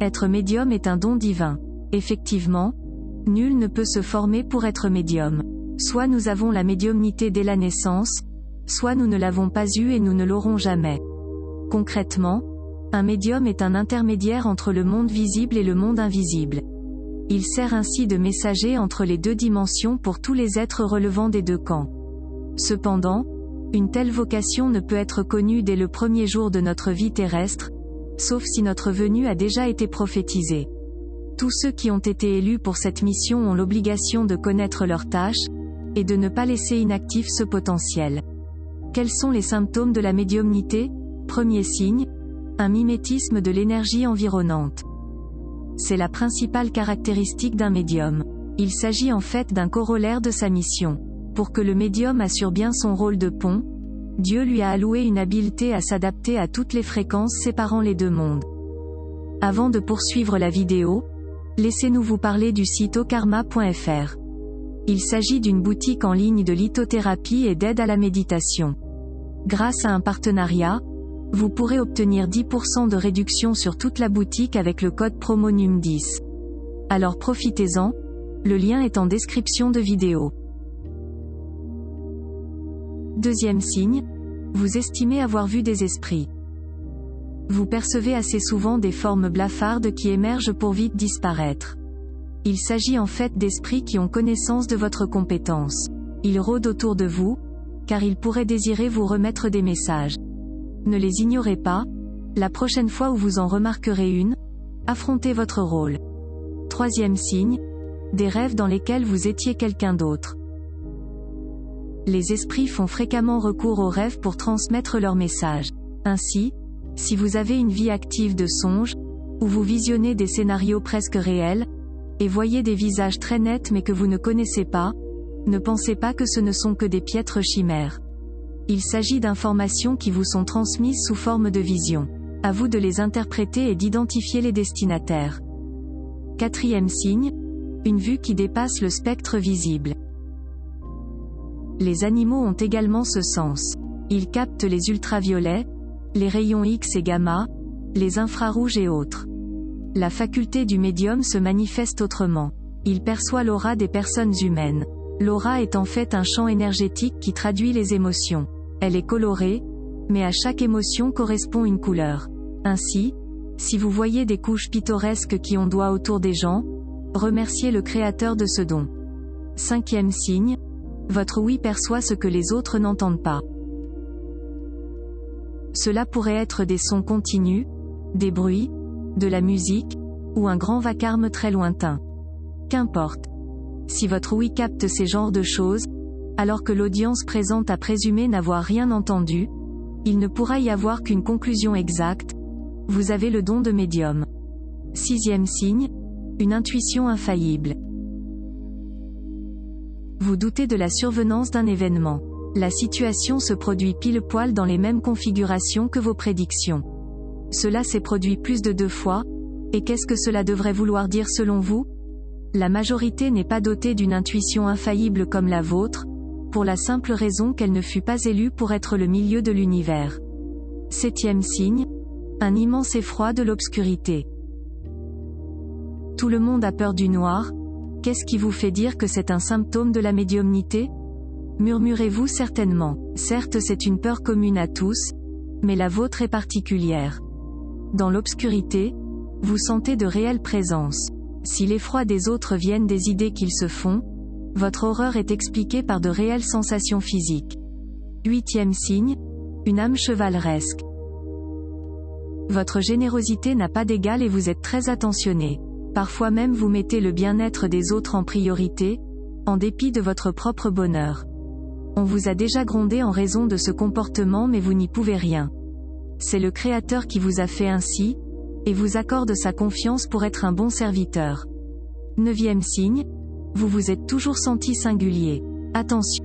Être médium est un don divin. Effectivement, nul ne peut se former pour être médium. Soit nous avons la médiumnité dès la naissance, soit nous ne l'avons pas eue et nous ne l'aurons jamais. Concrètement, un médium est un intermédiaire entre le monde visible et le monde invisible. Il sert ainsi de messager entre les deux dimensions pour tous les êtres relevant des deux camps. Cependant, une telle vocation ne peut être connue dès le premier jour de notre vie terrestre, sauf si notre venue a déjà été prophétisée. Tous ceux qui ont été élus pour cette mission ont l'obligation de connaître leurs tâches, et de ne pas laisser inactif ce potentiel. Quels sont les symptômes de la médiumnité? Premier signe, un mimétisme de l'énergie environnante. C'est la principale caractéristique d'un médium. Il s'agit en fait d'un corollaire de sa mission. Pour que le médium assure bien son rôle de pont, Dieu lui a alloué une habileté à s'adapter à toutes les fréquences séparant les deux mondes. Avant de poursuivre la vidéo, laissez-nous vous parler du site okarma.fr. Il s'agit d'une boutique en ligne de lithothérapie et d'aide à la méditation. Grâce à un partenariat, vous pourrez obtenir 10% de réduction sur toute la boutique avec le code promo 10 Alors profitez-en, le lien est en description de vidéo. Deuxième signe, vous estimez avoir vu des esprits. Vous percevez assez souvent des formes blafardes qui émergent pour vite disparaître. Il s'agit en fait d'esprits qui ont connaissance de votre compétence. Ils rôdent autour de vous, car ils pourraient désirer vous remettre des messages. Ne les ignorez pas, la prochaine fois où vous en remarquerez une, affrontez votre rôle. Troisième signe, des rêves dans lesquels vous étiez quelqu'un d'autre. Les esprits font fréquemment recours aux rêves pour transmettre leur message. Ainsi, si vous avez une vie active de songe, où vous visionnez des scénarios presque réels, et voyez des visages très nets mais que vous ne connaissez pas, ne pensez pas que ce ne sont que des piètres chimères. Il s'agit d'informations qui vous sont transmises sous forme de vision. À vous de les interpréter et d'identifier les destinataires. Quatrième signe, une vue qui dépasse le spectre visible. Les animaux ont également ce sens. Ils captent les ultraviolets, les rayons X et gamma, les infrarouges et autres. La faculté du médium se manifeste autrement. Il perçoit l'aura des personnes humaines. L'aura est en fait un champ énergétique qui traduit les émotions. Elle est colorée, mais à chaque émotion correspond une couleur. Ainsi, si vous voyez des couches pittoresques qui ont doigt autour des gens, remerciez le créateur de ce don. Cinquième signe, votre oui perçoit ce que les autres n'entendent pas. Cela pourrait être des sons continus, des bruits, de la musique, ou un grand vacarme très lointain. Qu'importe. Si votre oui capte ces genres de choses, alors que l'audience présente a présumé n'avoir rien entendu, il ne pourra y avoir qu'une conclusion exacte, vous avez le don de médium. Sixième signe, une intuition infaillible. Vous doutez de la survenance d'un événement. La situation se produit pile poil dans les mêmes configurations que vos prédictions. Cela s'est produit plus de deux fois, et qu'est-ce que cela devrait vouloir dire selon vous? La majorité n'est pas dotée d'une intuition infaillible comme la vôtre, pour la simple raison qu'elle ne fut pas élue pour être le milieu de l'univers. Septième signe, un immense effroi de l'obscurité. Tout le monde a peur du noir, qu'est-ce qui vous fait dire que c'est un symptôme de la médiumnité? Murmurez-vous certainement, certes c'est une peur commune à tous, mais la vôtre est particulière. Dans l'obscurité, vous sentez de réelles présences. Si l'effroi des autres viennent des idées qu'ils se font, votre horreur est expliquée par de réelles sensations physiques. Huitième signe, une âme chevaleresque. Votre générosité n'a pas d'égal et vous êtes très attentionné. Parfois même vous mettez le bien-être des autres en priorité, en dépit de votre propre bonheur. On vous a déjà grondé en raison de ce comportement mais vous n'y pouvez rien. C'est le Créateur qui vous a fait ainsi, et vous accorde sa confiance pour être un bon serviteur. Neuvième signe, vous vous êtes toujours senti singulier. Attention.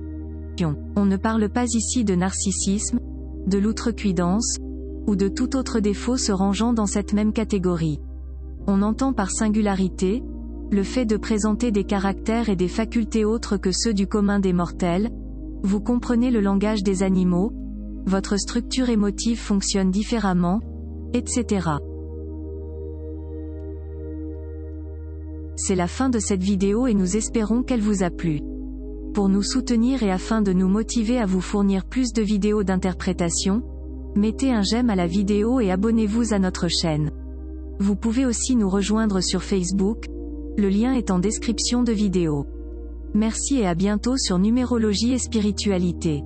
On ne parle pas ici de narcissisme, de l'outrecuidance, ou de tout autre défaut se rangeant dans cette même catégorie. On entend par singularité, le fait de présenter des caractères et des facultés autres que ceux du commun des mortels, vous comprenez le langage des animaux, votre structure émotive fonctionne différemment, etc. C'est la fin de cette vidéo et nous espérons qu'elle vous a plu. Pour nous soutenir et afin de nous motiver à vous fournir plus de vidéos d'interprétation, mettez un j'aime à la vidéo et abonnez-vous à notre chaîne. Vous pouvez aussi nous rejoindre sur Facebook, le lien est en description de vidéo. Merci et à bientôt sur Numérologie et Spiritualité.